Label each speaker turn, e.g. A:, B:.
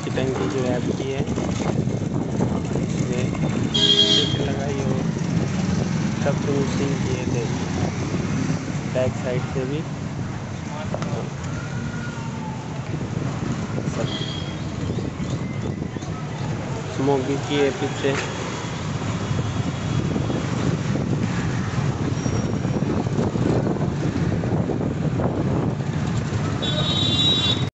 A: इसकी टंकी जो है आपकी है। लगाई और सब फिनिशिंग की है बैक साइड से भी। स्मोकी की है पीछे।